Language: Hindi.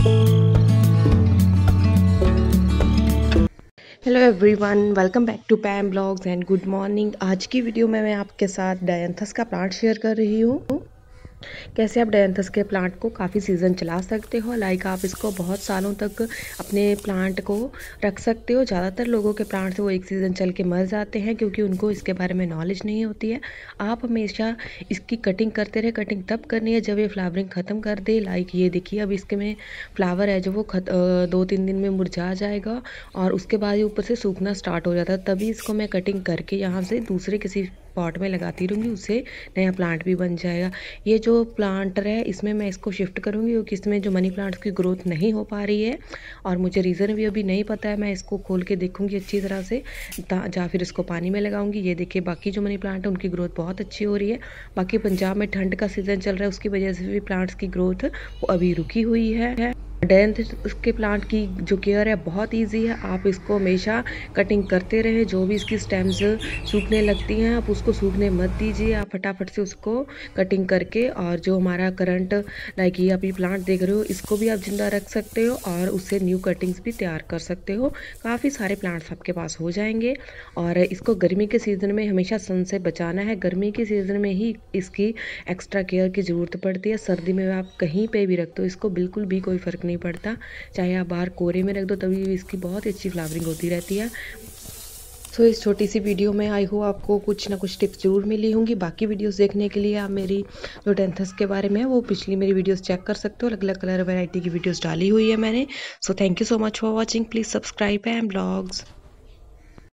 Hello everyone welcome back to Pam blogs and good morning आज की वीडियो में मैं आपके साथ डायंथस का प्लांट शेयर कर रही हूँ। कैसे आप डायंथस के प्लांट को काफ़ी सीज़न चला सकते हो? लाइक आप इसको बहुत सालों तक अपने प्लांट को रख सकते हो। ज़्यादातर लोगों के प्लांट से वो एक सीज़न चल के मर जाते हैं क्योंकि उनको इसके बारे में नॉलेज नहीं होती है। आप हमेशा इसकी कटिंग करते रहे। कटिंग तब करनी है जब ये फ्लावरिंग ख़त्म कर दे। लाइक ये देखिए, अब इसके में फ्लावर है जो वो खत दो तीन दिन में मुरझा जाएगा और उसके बाद ये ऊपर से सूखना स्टार्ट हो जाता है। तभी इसको मैं कटिंग करके यहाँ से दूसरे किसी पॉट में लगाती रहूँगी, उससे नया प्लांट भी बन जाएगा। ये जो प्लांटर है, इसमें मैं इसको शिफ्ट करूँगी क्योंकि इसमें जो मनी प्लांट्स की ग्रोथ नहीं हो पा रही है और मुझे रीज़न भी अभी नहीं पता है। मैं इसको खोल के देखूँगी अच्छी तरह से या फिर इसको पानी में लगाऊँगी। ये देखिए, बाकी जो मनी प्लांट है, उनकी ग्रोथ बहुत अच्छी हो रही है। बाकी पंजाब में ठंड का सीज़न चल रहा है, उसकी वजह से भी प्लांट्स की ग्रोथ अभी रुकी हुई है। डेंथ के प्लांट की जो केयर है, बहुत इजी है। आप इसको हमेशा कटिंग करते रहें। जो भी इसकी स्टेम्स सूखने लगती हैं, आप उसको सूखने मत दीजिए। आप फटाफट से उसको कटिंग करके और जो हमारा करंट लाइक ये अभी प्लांट देख रहे हो, इसको भी आप ज़िंदा रख सकते हो और उससे न्यू कटिंग्स भी तैयार कर सकते हो। काफ़ी सारे प्लांट्स आपके पास हो जाएँगे और इसको गर्मी के सीज़न में हमेशा सन से बचाना है। गर्मी के सीज़न में ही इसकी एक्स्ट्रा केयर की ज़रूरत पड़ती है। सर्दी में आप कहीं पर भी रख दो, इसको बिल्कुल भी कोई फ़र्क नहीं पड़ता। चाहे आप बाहर कोरे में रख दो तभी इसकी बहुत ही अच्छी फ्लावरिंग होती रहती है। सो so, इस छोटी सी वीडियो में आई हो आपको कुछ ना कुछ टिप्स ज़रूर मिली होंगी। बाकी वीडियोस देखने के लिए आप मेरी जो टेंथस के बारे में वो पिछली मेरी वीडियोस चेक कर सकते हो। अलग अलग कलर वैरायटी की वीडियोस डाली हुई है मैंने। So thank you so much for watching please subscribe and blogs